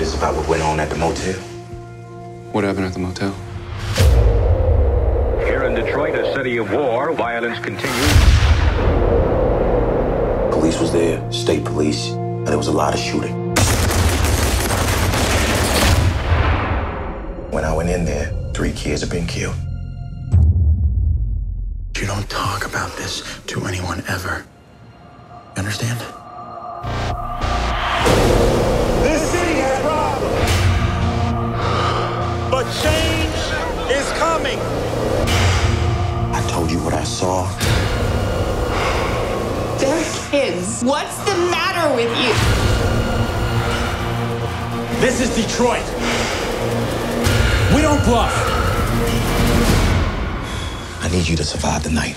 this about what went on at the motel? What happened at the motel? Here in Detroit, a city of war, violence continues. Police was there, state police, and there was a lot of shooting. When I went in there, three kids have been killed. You don't talk about this to anyone ever. You understand? Change is coming. I told you what I saw. They're kids. What's the matter with you? This is Detroit. We don't bluff. I need you to survive the night.